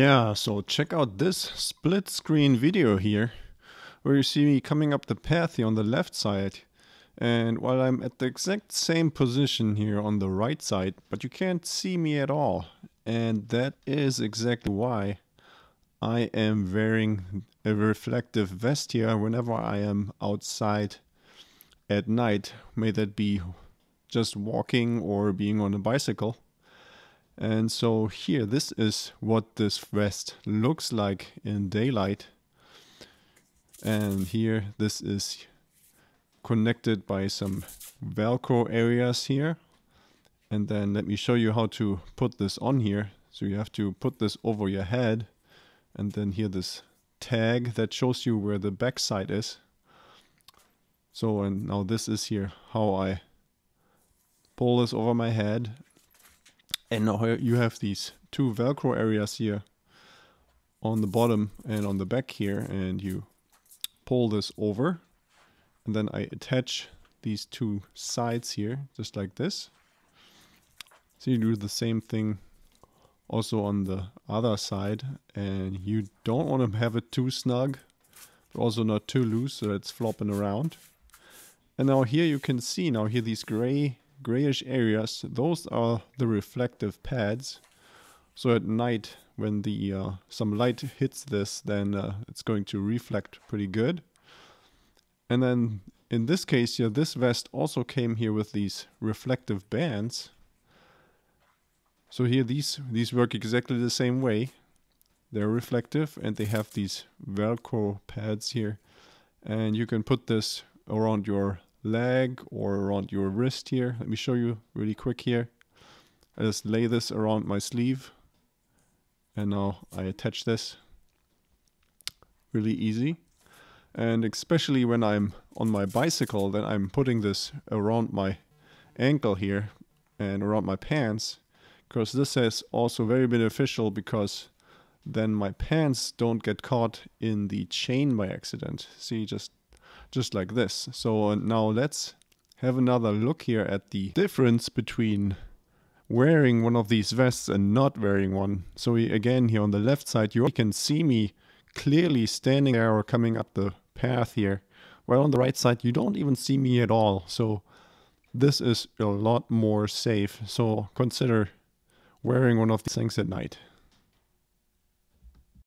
Yeah, so check out this split screen video here where you see me coming up the path here on the left side and while I'm at the exact same position here on the right side but you can't see me at all and that is exactly why I am wearing a reflective vest here whenever I am outside at night may that be just walking or being on a bicycle and so here, this is what this vest looks like in daylight. And here, this is connected by some Velcro areas here. And then let me show you how to put this on here. So you have to put this over your head and then here this tag that shows you where the back side is. So and now this is here how I pull this over my head and now you have these two Velcro areas here on the bottom and on the back here and you pull this over and then I attach these two sides here just like this. So you do the same thing also on the other side and you don't want to have it too snug but also not too loose so it's flopping around. And now here you can see now here these gray grayish areas, those are the reflective pads. So at night, when the uh, some light hits this, then uh, it's going to reflect pretty good. And then in this case here, this vest also came here with these reflective bands. So here these these work exactly the same way. They're reflective and they have these Velcro pads here. And you can put this around your leg or around your wrist here. Let me show you really quick here. I just lay this around my sleeve and now I attach this really easy. And especially when I'm on my bicycle, then I'm putting this around my ankle here and around my pants because this is also very beneficial because then my pants don't get caught in the chain by accident. See, just just like this. So uh, now let's have another look here at the difference between wearing one of these vests and not wearing one. So we, again here on the left side you can see me clearly standing there or coming up the path here. While on the right side you don't even see me at all. So this is a lot more safe. So consider wearing one of these things at night.